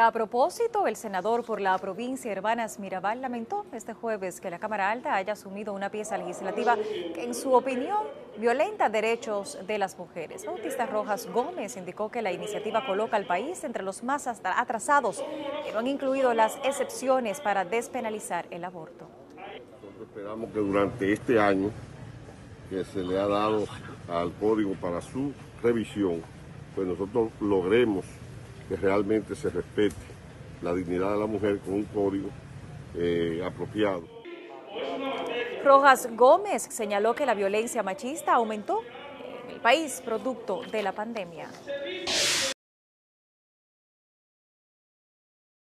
A propósito, el senador por la provincia Hermanas Mirabal lamentó este jueves que la Cámara Alta haya asumido una pieza legislativa que, en su opinión, violenta derechos de las mujeres. Bautista Rojas Gómez indicó que la iniciativa coloca al país entre los más atrasados, que no han incluido las excepciones para despenalizar el aborto. Nosotros esperamos que durante este año que se le ha dado al código para su revisión, pues nosotros logremos que realmente se respete la dignidad de la mujer con un código eh, apropiado. Rojas Gómez señaló que la violencia machista aumentó en el país producto de la pandemia.